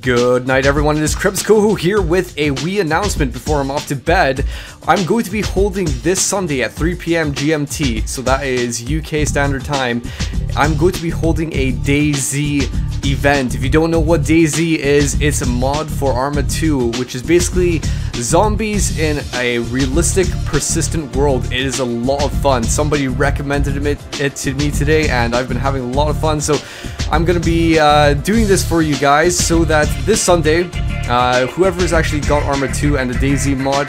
Good night, everyone. It is Krebs here with a wee announcement before I'm off to bed. I'm going to be holding this Sunday at 3 p.m. GMT, so that is UK Standard Time. I'm going to be holding a DayZ event. If you don't know what DayZ is, it's a mod for Arma 2, which is basically zombies in a realistic, persistent world. It is a lot of fun. Somebody recommended it, to me today, and I've been having a lot of fun. So I'm gonna be uh, doing this for you guys so that this Sunday, uh, whoever's actually got Arma 2 and the DayZ mod,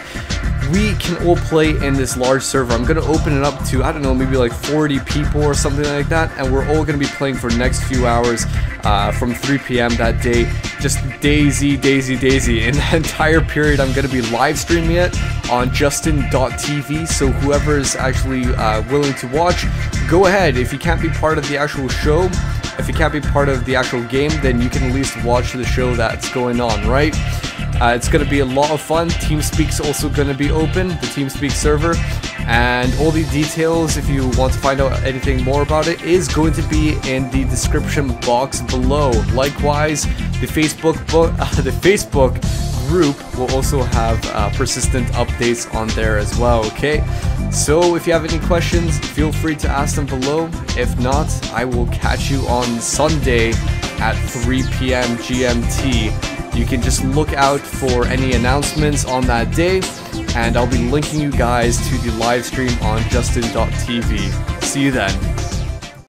we can all play in this large server. I'm gonna open it up to, I don't know, maybe like 40 people or something like that, and we're all gonna be playing for the next few hours uh, from 3 p.m. that day. Just DayZ, DayZ, DayZ. In the entire period, I'm gonna be live streaming it on Justin.tv, so whoever is actually uh, willing to watch, go ahead. If you can't be part of the actual show, if you can't be part of the actual game, then you can at least watch the show that's going on, right? Uh, it's going to be a lot of fun. TeamSpeak's also going to be open, the TeamSpeak server, and all the details, if you want to find out anything more about it, is going to be in the description box below. Likewise, the Facebook book, uh, the Facebook group will also have uh, persistent updates on there as well. Okay, so if you have any questions, feel free to ask them below. If not, I will catch you on Sunday at 3 p.m. GMT. You can just look out for any announcements on that day, and I'll be linking you guys to the live stream on justin.tv. See you then.